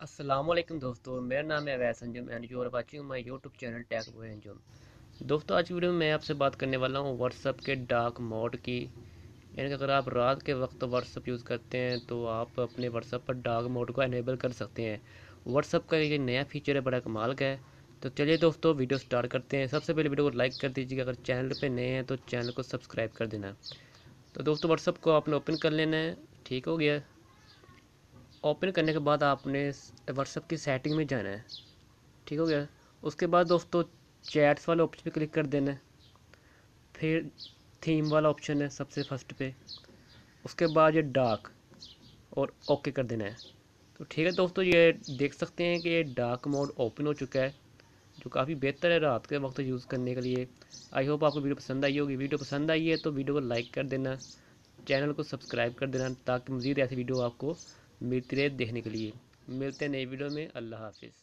असलम दोस्तों, मेरा नाम है Awais Anjum and you are watching my YouTube channel tech boy Anjum दोस्तों, आज की वीडियो में मैं आपसे बात करने वाला हूँ व्हाट्सअप के डार्क मोड की। यानी कि अगर आप रात के वक्त व्हाट्सअप यूज़ करते हैं तो आप अपने व्हाट्सअप पर डार्क मोड को इनेबल कर सकते हैं। व्हाट्सअप का ये नया फीचर है, बड़ा कमाल का है। तो चलिए दोस्तों, वीडियो स्टार्ट करते हैं। सबसे पहले वीडियो को लाइक कर दीजिएगा। अगर चैनल पर नए हैं तो चैनल को सब्सक्राइब कर देना। तो दोस्तों व्हाट्सअप को आपने ओपन कर लेना है। ठीक हो गया। ओपन करने के बाद आपने व्हाट्सअप की सेटिंग में जाना है। ठीक हो गया? उसके बाद दोस्तों चैट्स वाले ऑप्शन पे क्लिक कर देना है। फिर थीम वाला ऑप्शन है सबसे फ़र्स्ट पे। उसके बाद ये डार्क और ओके कर देना है। तो ठीक है दोस्तों, ये देख सकते हैं कि ये डार्क मोड ओपन हो चुका है, जो काफ़ी बेहतर है रात के वक्त यूज़ करने के लिए। आई होप आपको वीडियो पसंद आई होगी। वीडियो पसंद आई है तो वीडियो को लाइक कर देना चैनल को सब्सक्राइब कर देना, ताकि मज़ीद ऐसी वीडियो आपको मिलती रहे देखने के लिए। मिलते हैं नई वीडियो में। अल्लाह हाफिज़।